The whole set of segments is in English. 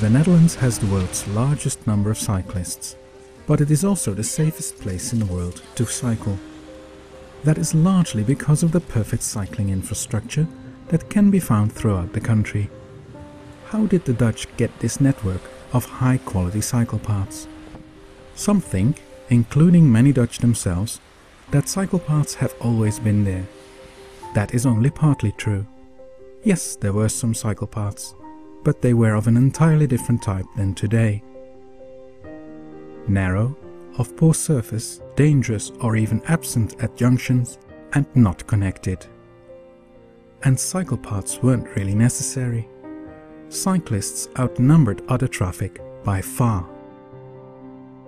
The Netherlands has the world's largest number of cyclists, but it is also the safest place in the world to cycle. That is largely because of the perfect cycling infrastructure that can be found throughout the country. How did the Dutch get this network of high quality cycle paths? Some think, including many Dutch themselves, that cycle paths have always been there. That is only partly true. Yes, there were some cycle paths, but they were of an entirely different type than today. Narrow, of poor surface, dangerous or even absent at junctions, and not connected. And cycle paths weren't really necessary. Cyclists outnumbered other traffic by far.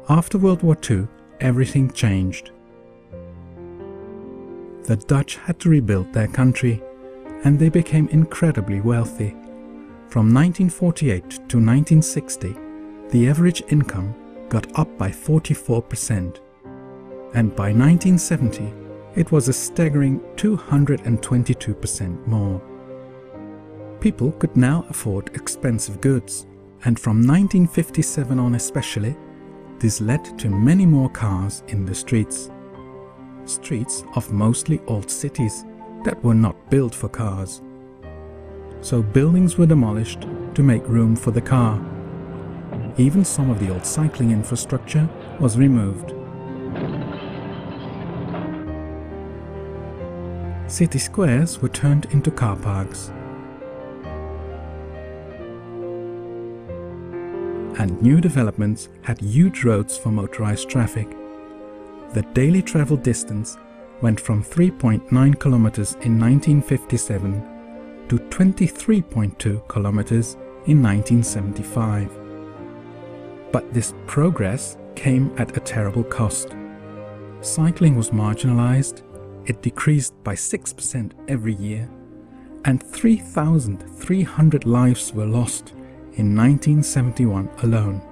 After World War II, everything changed. The Dutch had to rebuild their country, and they became incredibly wealthy. From 1948 to 1960, the average income got up by 44%, and by 1970, it was a staggering 222% more. People could now afford expensive goods, and from 1957 on especially, this led to many more cars in the streets streets of mostly old cities that were not built for cars. So buildings were demolished to make room for the car. Even some of the old cycling infrastructure was removed. City squares were turned into car parks. And new developments had huge roads for motorized traffic the daily travel distance went from 3.9 kilometers in 1957 to 23.2 kilometers in 1975. But this progress came at a terrible cost. Cycling was marginalized, it decreased by 6% every year, and 3,300 lives were lost in 1971 alone.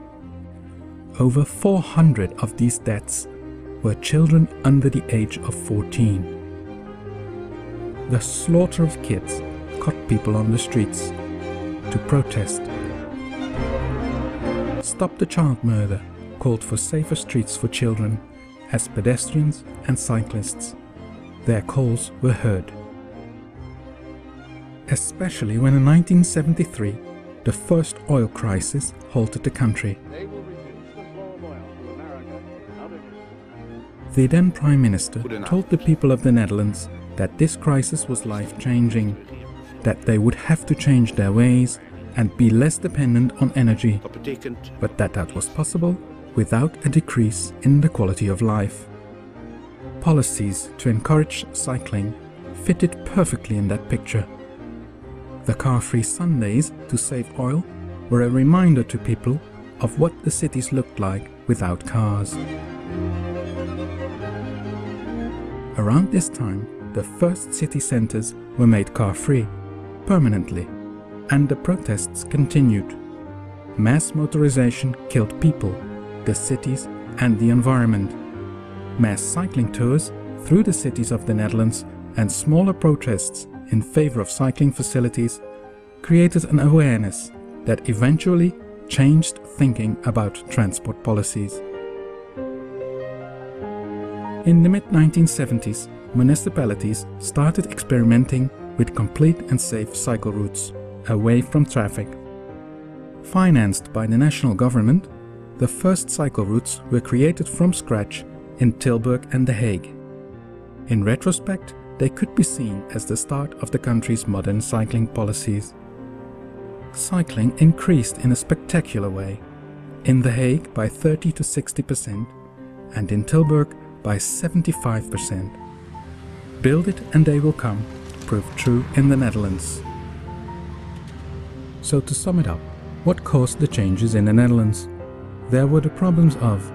Over 400 of these deaths were children under the age of 14. The slaughter of kids caught people on the streets to protest. Stop the Child Murder called for safer streets for children as pedestrians and cyclists. Their calls were heard. Especially when in 1973 the first oil crisis halted the country. The then Prime Minister told the people of the Netherlands that this crisis was life changing, that they would have to change their ways and be less dependent on energy, but that that was possible without a decrease in the quality of life. Policies to encourage cycling fitted perfectly in that picture. The car free Sundays to save oil were a reminder to people of what the cities looked like without cars. Around this time, the first city centers were made car-free, permanently, and the protests continued. Mass motorization killed people, the cities and the environment. Mass cycling tours through the cities of the Netherlands and smaller protests in favor of cycling facilities created an awareness that eventually changed thinking about transport policies. In the mid-1970s, municipalities started experimenting with complete and safe cycle routes, away from traffic. Financed by the national government, the first cycle routes were created from scratch in Tilburg and The Hague. In retrospect, they could be seen as the start of the country's modern cycling policies. Cycling increased in a spectacular way, in The Hague by 30 to 60 percent, and in Tilburg by 75%. Build it and they will come proved true in the Netherlands. So to sum it up, what caused the changes in the Netherlands? There were the problems of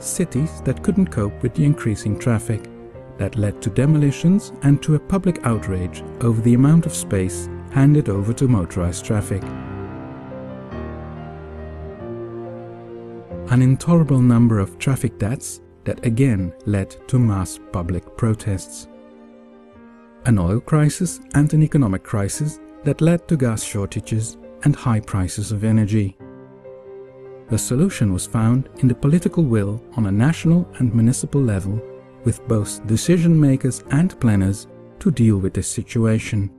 cities that couldn't cope with the increasing traffic, that led to demolitions and to a public outrage over the amount of space handed over to motorized traffic. An intolerable number of traffic deaths that again led to mass public protests. An oil crisis and an economic crisis that led to gas shortages and high prices of energy. The solution was found in the political will on a national and municipal level, with both decision makers and planners to deal with this situation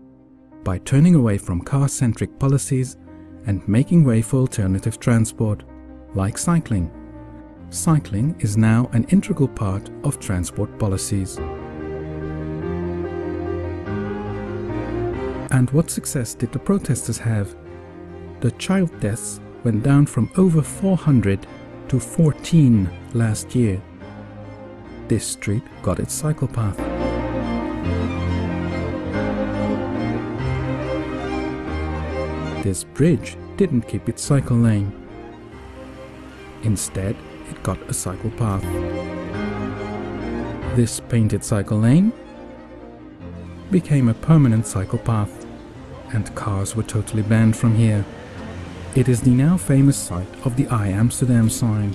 by turning away from car centric policies and making way for alternative transport, like cycling. Cycling is now an integral part of transport policies. And what success did the protesters have? The child deaths went down from over 400 to 14 last year. This street got its cycle path. This bridge didn't keep its cycle lane. Instead, it got a cycle path. This painted cycle lane became a permanent cycle path, and cars were totally banned from here. It is the now famous site of the I Amsterdam sign.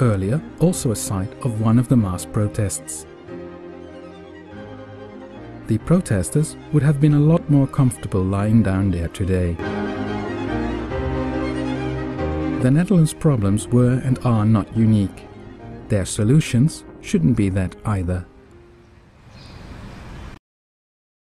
Earlier, also a site of one of the mass protests. The protesters would have been a lot more comfortable lying down there today. The Netherlands' problems were and are not unique. Their solutions shouldn't be that either.